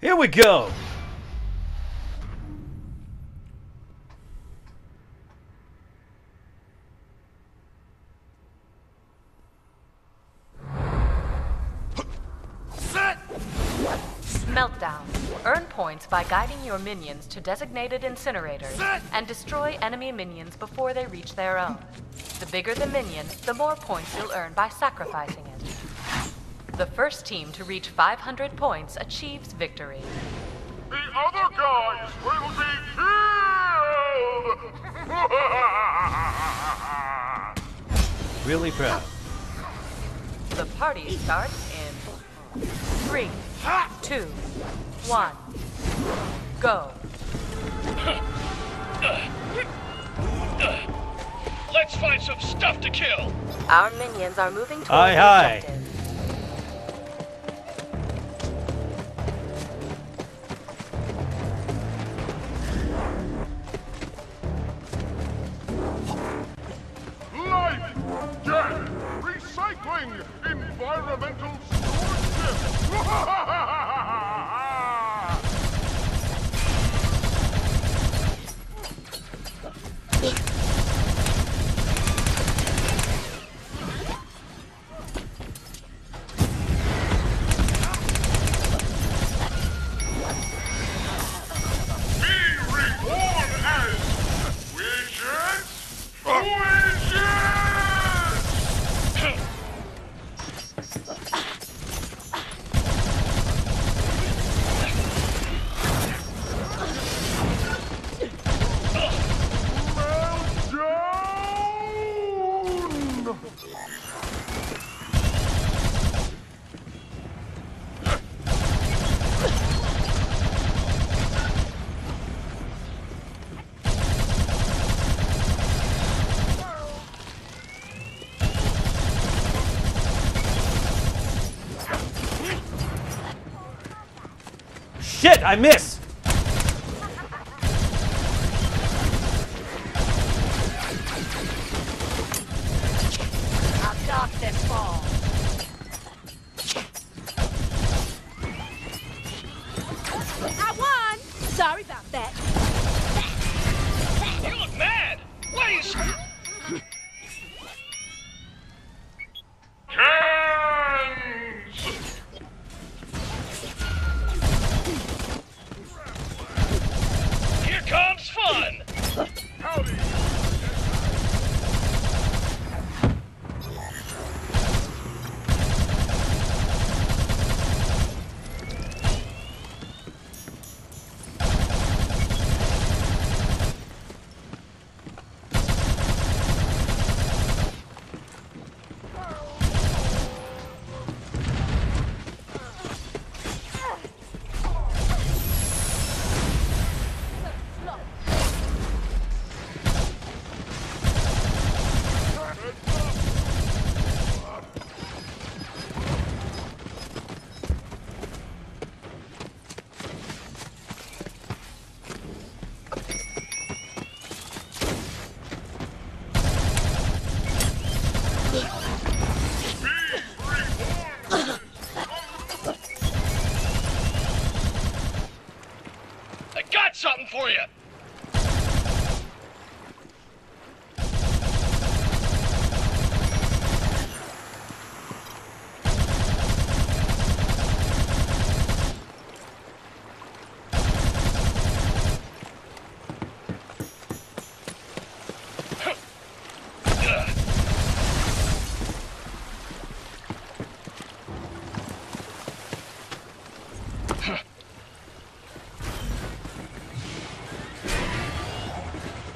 Here we go. Meltdown. Earn points by guiding your minions to designated incinerators and destroy enemy minions before they reach their own. The bigger the minion, the more points you'll earn by sacrificing it. The first team to reach 500 points achieves victory. The other guys will be killed! Really proud. The party starts in three, two, one, go. Let's find some stuff to kill. Our minions are moving towards Aye, the aye. objective. Shit, I miss. I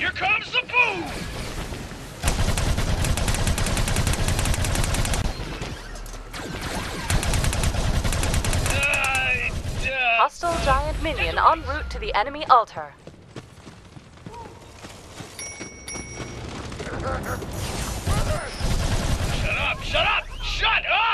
Here comes the boom. Hostile giant minion en route to the enemy altar. shut up! Shut up! Shut up!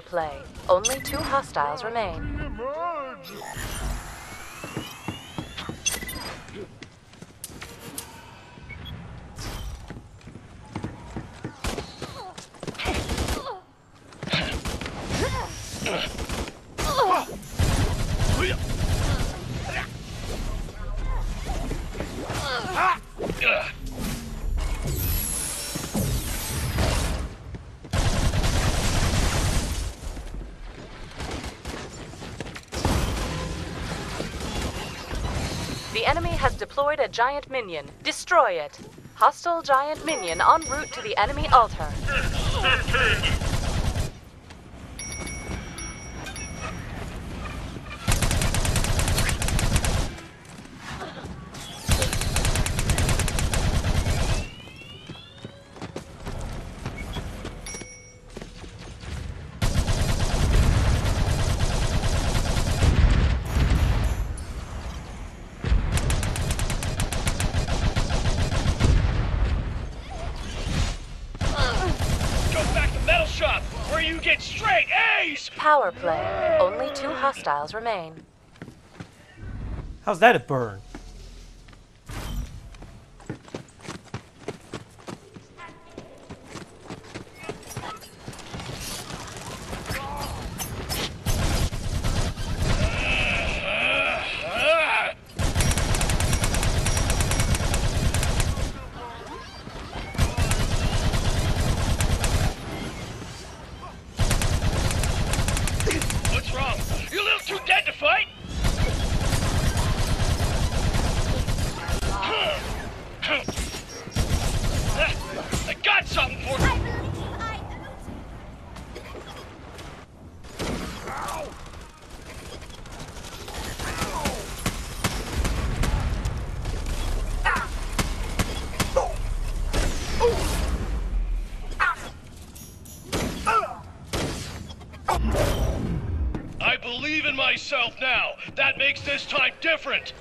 Play. Only two hostiles remain. The enemy has deployed a giant minion. Destroy it. Hostile giant minion en route to the enemy altar. Power play. Only two hostiles remain. How's that a burn? Makes this time different.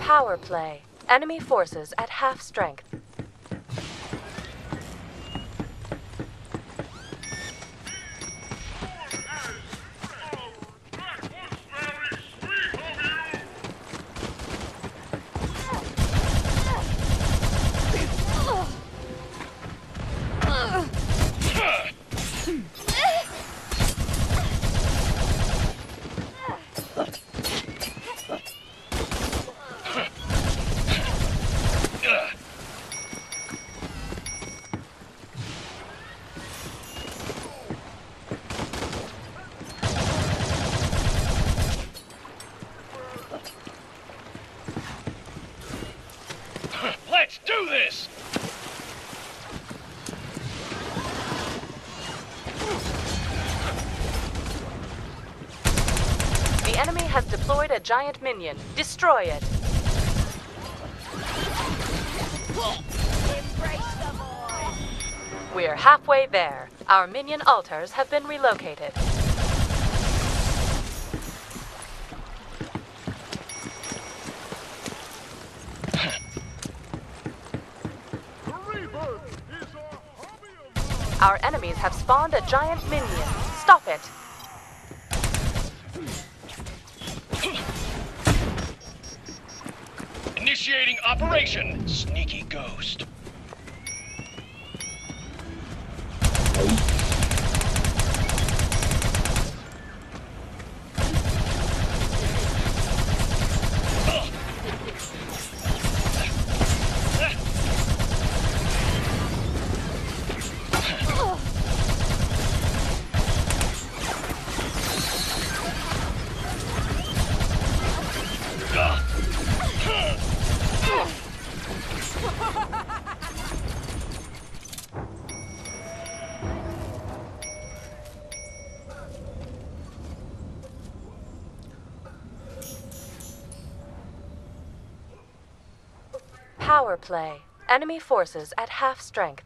Power play. Enemy forces at half strength. That was very sweet of you! Ugh. Let's do this! The enemy has deployed a giant minion. Destroy it. We're halfway there. Our minion altars have been relocated. Our enemies have spawned a giant minion. Stop it. Initiating operation Sneaky Ghost. Power play. Enemy forces at half strength.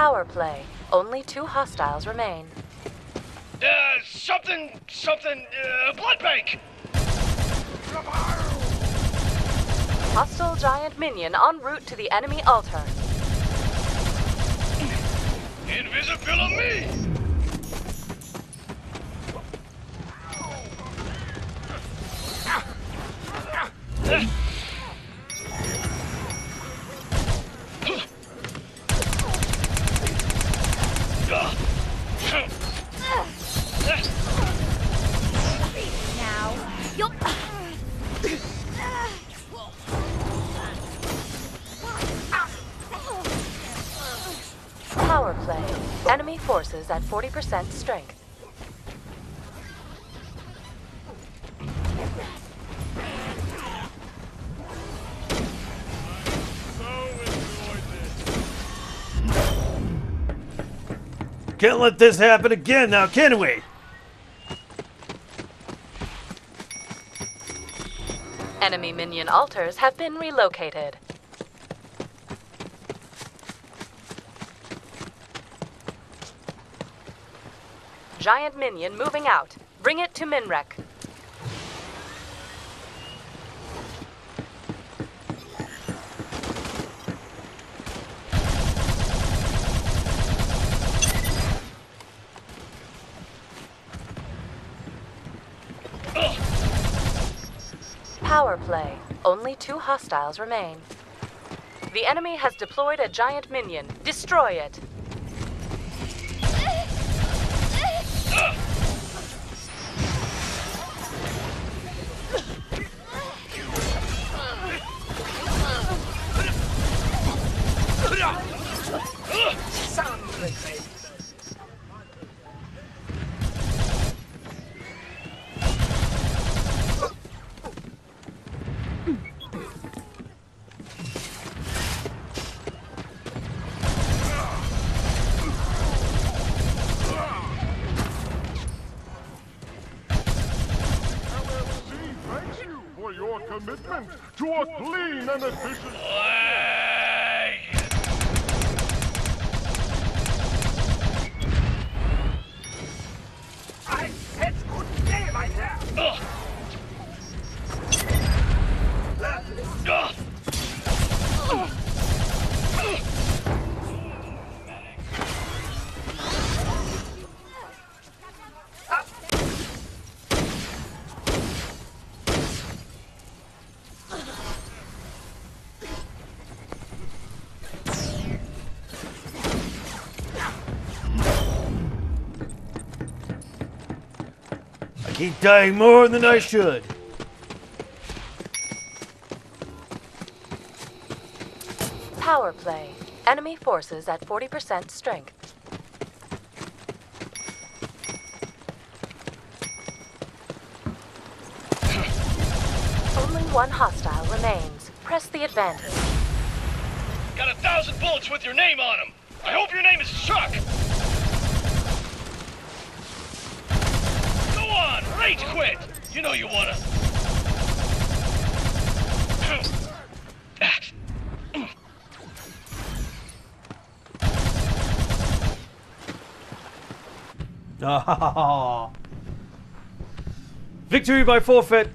Power play. Only two hostiles remain. Uh, something, something, uh, blood bank. Hostile giant minion en route to the enemy altar. Invisible me. Now. At 40% strength. Can't let this happen again now, can we? Enemy minion altars have been relocated. Giant minion moving out. Bring it to Minrek. Power play. Only two hostiles remain. The enemy has deployed a giant minion. Destroy it. Commitment to a clean and efficient. Keep dying more than I should. Power play. Enemy forces at 40% strength. Only one hostile remains. Press the advantage. Got a thousand bullets with your name on them. I hope your name is Chuck. Go on, rage quit. You know you wanna. Victory by forfeit.